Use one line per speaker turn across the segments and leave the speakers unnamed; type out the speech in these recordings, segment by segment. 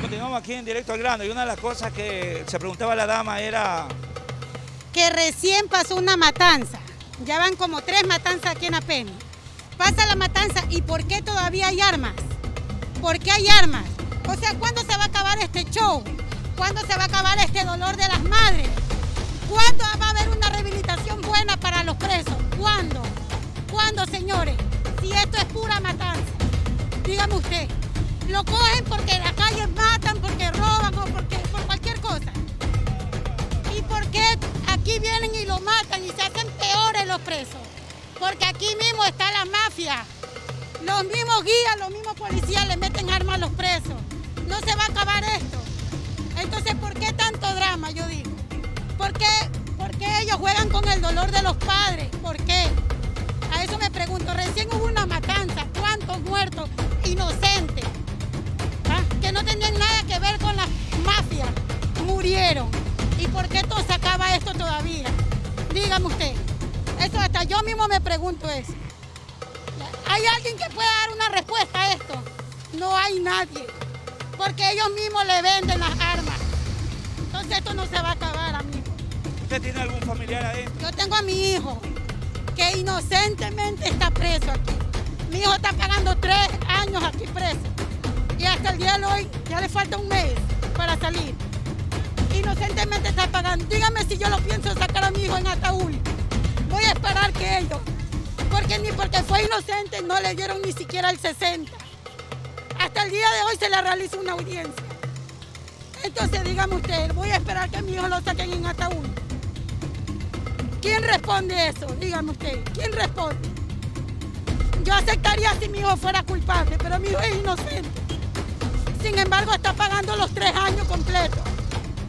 Continuamos aquí en directo al grano y una de las cosas que se preguntaba la dama era...
Que recién pasó una matanza, ya van como tres matanzas aquí en Apenas. Pasa la matanza y ¿por qué todavía hay armas? ¿Por qué hay armas? O sea, ¿cuándo se va a acabar este show? ¿Cuándo se va a acabar este dolor de las madres? ¿Cuándo va a haber una rehabilitación buena para los presos? ¿Cuándo? ¿Cuándo, señores? Si esto es pura matanza. Dígame usted. Lo cogen porque en la calle matan, porque roban o porque, por cualquier cosa. ¿Y por qué aquí vienen y lo matan y se hacen peores los presos? Porque aquí mismo está la mafia. Los mismos guías, los mismos policías le meten armas a los presos. No se va a acabar esto. Entonces, ¿por qué tanto drama, yo digo? ¿Por qué, ¿Por qué ellos juegan con el dolor de los padres? ¿Por qué? A eso me pregunto. Recién Dígame usted. Eso hasta yo mismo me pregunto eso. ¿Hay alguien que pueda dar una respuesta a esto? No hay nadie. Porque ellos mismos le venden las armas. Entonces esto no se va a acabar, amigo.
¿Usted tiene algún familiar adentro?
Yo tengo a mi hijo, que inocentemente está preso aquí. Mi hijo está pagando tres años aquí preso. Y hasta el día de hoy ya le falta un mes para salir. Inocentemente está pagando. Dígame si yo lo pienso sacar a mi hijo en ataúd. Voy a esperar que ellos. Porque ni porque fue inocente no le dieron ni siquiera el 60. Hasta el día de hoy se le realiza una audiencia. Entonces dígame usted, voy a esperar que mi hijo lo saquen en ataúd. ¿Quién responde eso? Dígame usted, ¿quién responde? Yo aceptaría si mi hijo fuera culpable, pero mi hijo es inocente. Sin embargo, está pagando los tres años completos.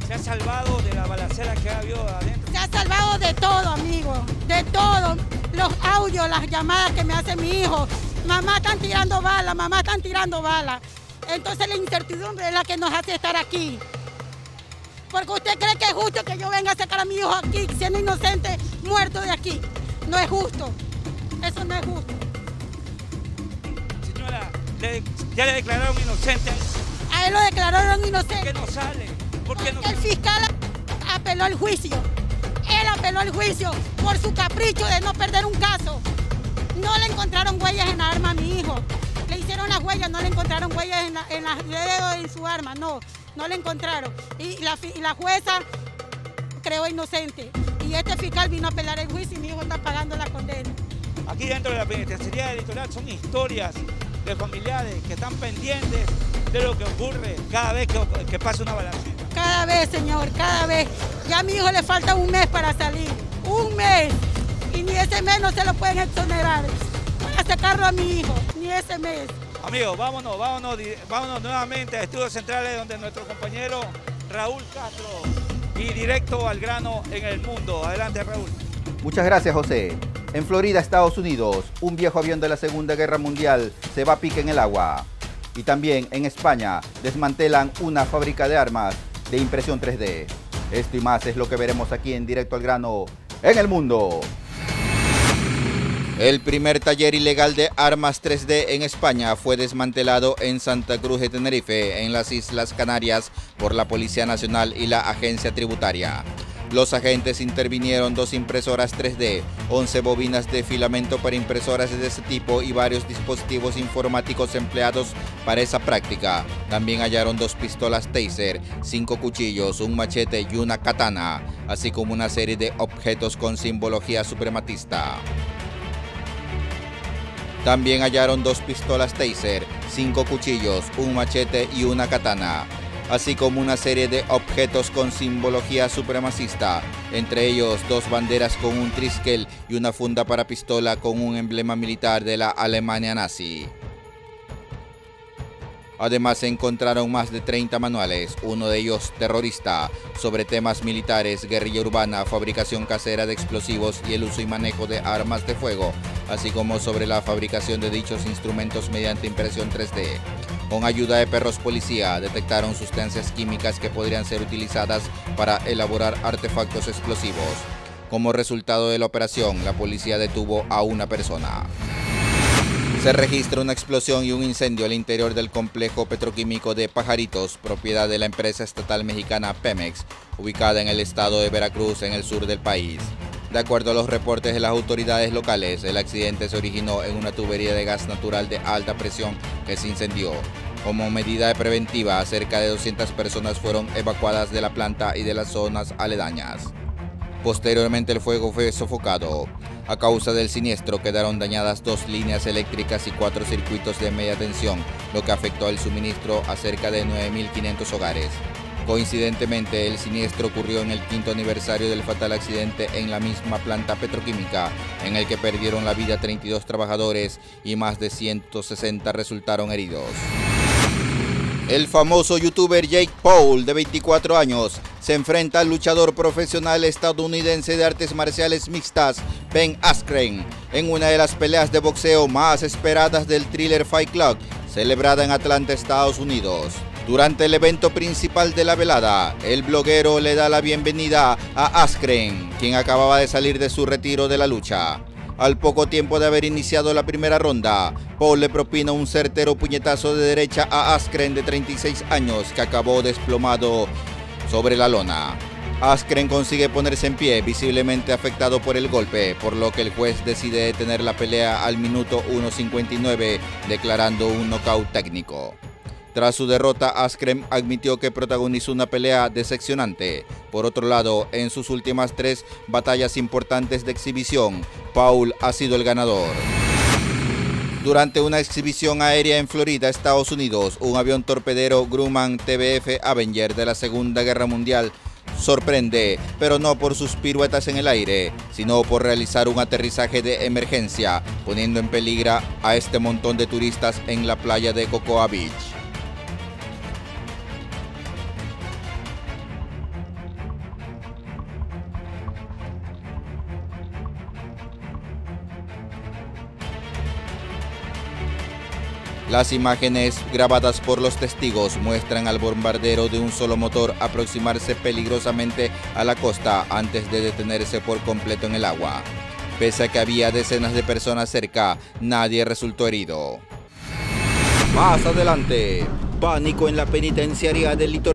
¿Se ha salvado de la balacera que ha habido adentro?
Se ha salvado de todo, amigo, de todo. Los audios, las llamadas que me hace mi hijo. Mamá están tirando balas, mamá están tirando balas. Entonces la incertidumbre es la que nos hace estar aquí. Porque usted cree que es justo que yo venga a sacar a mi hijo aquí, siendo inocente, muerto de aquí. No es justo. Eso no es justo.
Señora, ¿le- ¿ya le declararon inocente?
A él lo declararon
¿Por
inocente.
qué no sale? ¿Por qué no
El fiscal apeló el juicio. Él apeló el juicio por su capricho de no perder un caso. No le encontraron huellas en la arma a mi hijo. Le hicieron las huellas, no le encontraron huellas en, la, en las dedos en su arma. No, no le encontraron. Y la, fi- y la jueza creó inocente. Y este fiscal vino a apelar el juicio y mi hijo está pagando la condena.
Aquí dentro de la penitenciaría del litoral son historias de familiares que están pendientes de lo que ocurre cada vez que, que pasa una balacera.
Cada vez, señor, cada vez. Ya a mi hijo le falta un mes para salir. Un mes. Y ni ese mes no se lo pueden exonerar. Para sacarlo a mi hijo. Ni ese mes.
Amigos, vámonos, vámonos, vámonos nuevamente a Estudios Centrales donde nuestro compañero Raúl Castro y directo al grano en el mundo. Adelante, Raúl.
Muchas gracias, José. En Florida, Estados Unidos, un viejo avión de la Segunda Guerra Mundial se va a pique en el agua. Y también en España desmantelan una fábrica de armas de impresión 3D. Esto y más es lo que veremos aquí en Directo al Grano en el mundo. El primer taller ilegal de armas 3D en España fue desmantelado en Santa Cruz de Tenerife, en las Islas Canarias, por la Policía Nacional y la Agencia Tributaria. Los agentes intervinieron dos impresoras 3D, 11 bobinas de filamento para impresoras de este tipo y varios dispositivos informáticos empleados para esa práctica. También hallaron dos pistolas taser, cinco cuchillos, un machete y una katana, así como una serie de objetos con simbología suprematista. También hallaron dos pistolas taser, cinco cuchillos, un machete y una katana, así como una serie de objetos con simbología supremacista, entre ellos dos banderas con un triskel y una funda para pistola con un emblema militar de la Alemania nazi. Además se encontraron más de 30 manuales, uno de ellos terrorista, sobre temas militares, guerrilla urbana, fabricación casera de explosivos y el uso y manejo de armas de fuego, así como sobre la fabricación de dichos instrumentos mediante impresión 3D. Con ayuda de perros policía detectaron sustancias químicas que podrían ser utilizadas para elaborar artefactos explosivos. Como resultado de la operación, la policía detuvo a una persona. Se registra una explosión y un incendio al interior del complejo petroquímico de Pajaritos, propiedad de la empresa estatal mexicana Pemex, ubicada en el estado de Veracruz, en el sur del país. De acuerdo a los reportes de las autoridades locales, el accidente se originó en una tubería de gas natural de alta presión que se incendió. Como medida preventiva, cerca de 200 personas fueron evacuadas de la planta y de las zonas aledañas. Posteriormente el fuego fue sofocado. A causa del siniestro quedaron dañadas dos líneas eléctricas y cuatro circuitos de media tensión, lo que afectó el suministro a cerca de 9.500 hogares. Coincidentemente, el siniestro ocurrió en el quinto aniversario del fatal accidente en la misma planta petroquímica, en el que perdieron la vida 32 trabajadores y más de 160 resultaron heridos. El famoso youtuber Jake Paul, de 24 años, se enfrenta al luchador profesional estadounidense de artes marciales mixtas, Ben Askren, en una de las peleas de boxeo más esperadas del thriller Fight Club, celebrada en Atlanta, Estados Unidos. Durante el evento principal de la velada, el bloguero le da la bienvenida a Askren, quien acababa de salir de su retiro de la lucha. Al poco tiempo de haber iniciado la primera ronda, Paul le propina un certero puñetazo de derecha a Askren de 36 años que acabó desplomado sobre la lona. Askren consigue ponerse en pie, visiblemente afectado por el golpe, por lo que el juez decide detener la pelea al minuto 1.59, declarando un nocaut técnico. Tras su derrota, Askren admitió que protagonizó una pelea decepcionante. Por otro lado, en sus últimas tres batallas importantes de exhibición, Paul ha sido el ganador. Durante una exhibición aérea en Florida, Estados Unidos, un avión torpedero Grumman TBF Avenger de la Segunda Guerra Mundial sorprende, pero no por sus piruetas en el aire, sino por realizar un aterrizaje de emergencia, poniendo en peligro a este montón de turistas en la playa de Cocoa Beach. Las imágenes grabadas por los testigos muestran al bombardero de un solo motor aproximarse peligrosamente a la costa antes de detenerse por completo en el agua. Pese a que había decenas de personas cerca, nadie resultó herido. Más adelante, pánico en la penitenciaria del litoral.